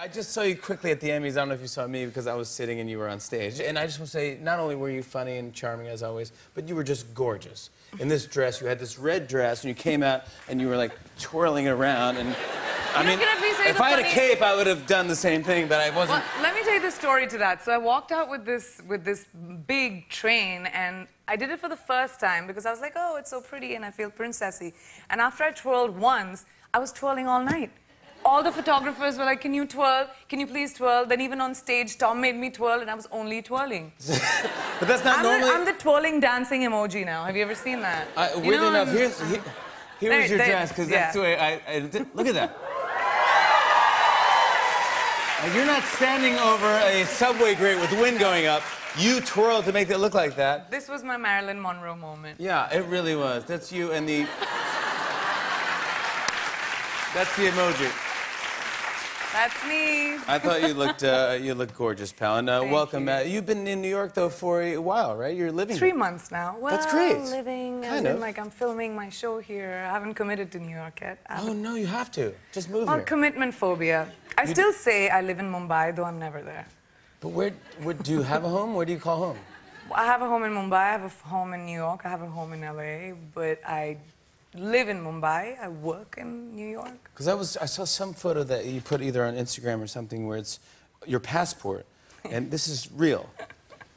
I just saw you quickly at the Emmys. I don't know if you saw me because I was sitting and you were on stage. And I just want to say, not only were you funny and charming as always, but you were just gorgeous. In this dress, you had this red dress, and you came out and you were like twirling around. And I mean, gonna be saying if I had a cape, I would have done the same thing, but I wasn't. Well, let me tell you the story to that. So I walked out with this with this big train, and I did it for the first time because I was like, oh, it's so pretty, and I feel princessy. And after I twirled once, I was twirling all night. All the photographers were like, can you twirl? Can you please twirl? Then even on stage, Tom made me twirl, and I was only twirling. but that's not I'm, normally. the, I'm the twirling dancing emoji now. Have you ever seen that? I, You weird know, enough, I'm- here's, here, here There- your there- dress, because that's the way I, I did. Look at that. Like, you're not standing over a subway grate with the wind going up. You twirled to make it look like that. This was my Marilyn Monroe moment. Yeah, it really was. That's you and the. That's the emoji. That's me. I thought you looked uh, you looked gorgeous, pal. And uh, welcome. you. Uh, you've been in New York though for a while, right? You're living. Three here. months now. Well, That's great. living, Kind in, of. like I'm filming my show here. I haven't committed to New York yet. Oh no, you have to. Just move Well, here. commitment phobia. I still say I live in Mumbai, though I'm never there. But where, where do you have a home? Where do you call home? I have a home in Mumbai, I have a home in New York, I have a home in LA, but I live in Mumbai, I work in New York. Because I was I saw some photo that you put either on Instagram or something where it's your passport, and this is real.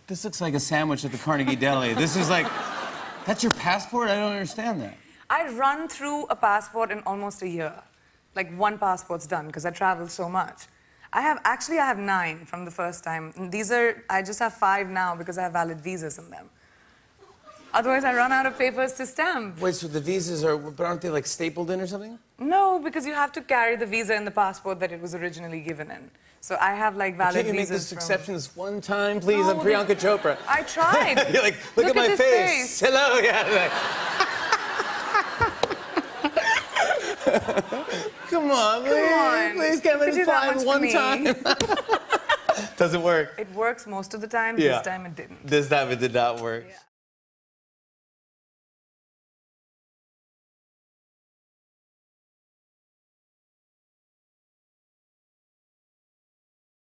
This looks like a sandwich at the Carnegie Deli. This is like, that's your passport? I don't understand that. I run through a passport in almost a year. Like one passport's done because I travel so much. I have actually I have nine from the first time. And these are I just have five now because I have valid visas in them. Otherwise, I run out of papers to stamp. Wait, so the visas are, but aren't they like stapled in or something? No, because you have to carry the visa in the passport that it was originally given in. So I have like valid Can't you make this from- exception this one time, please? No, I'm Priyanka Chopra. I tried. You're like, look, at my this face. Hello, yeah. like- Come on, please, on. please can Could we you do that fly much for one time? Doesn't work. It works most of the time. Yeah. This time it didn't. This time it did not work. Yeah.